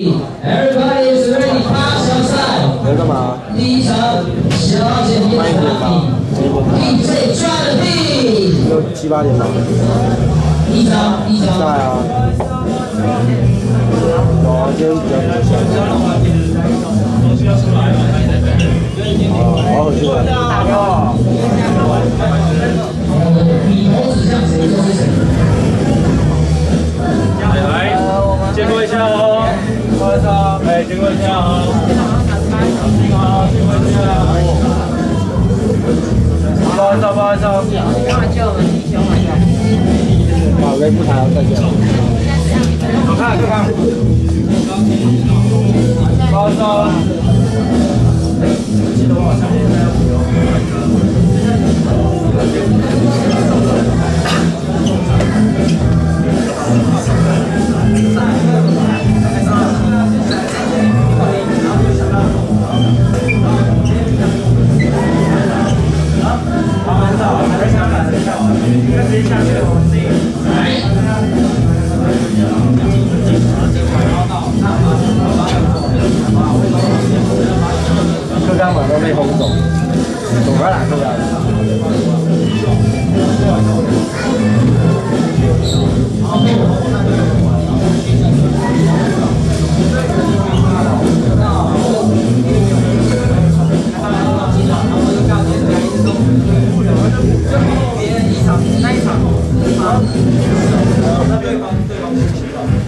Everybody is ready，八小赛。在干嘛？第一场小姐姐的比，DJ 抓的七八点吧。一场，一场。在啊。哎，见过一下哦。好，见过一下。不好意思，不好意思。马叫了，你小马叫。好，跟不谈再见。好看，好看。不好客家马都被轰走，走开啦，客家。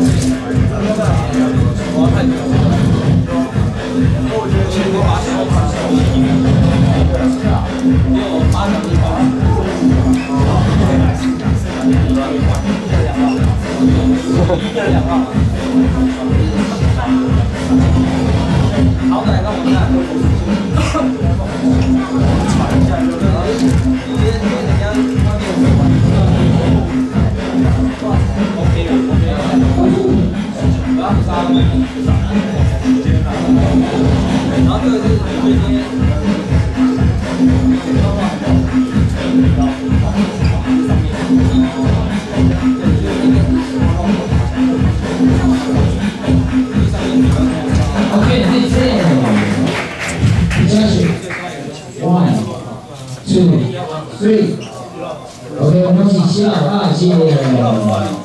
六八场，六八场，一箭两杀，一箭两杀。Two, three. OK，我们请七老大谢。